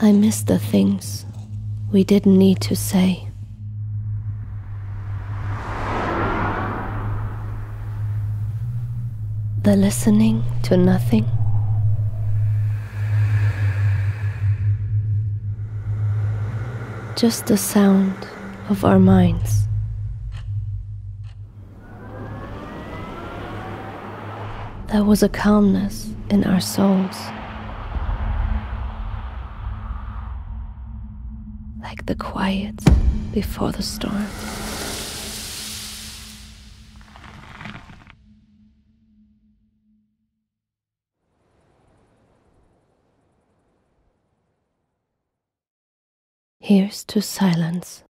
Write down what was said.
I miss the things we didn't need to say. The listening to nothing. Just the sound of our minds. There was a calmness in our souls. Like the quiet before the storm. Here's to silence.